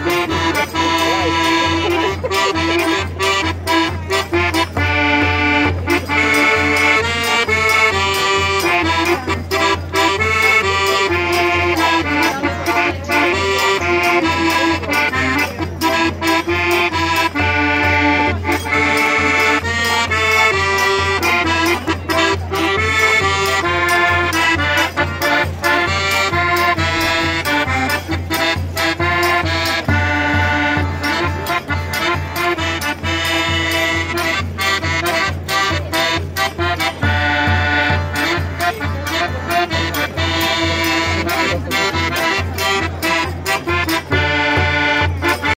Amen.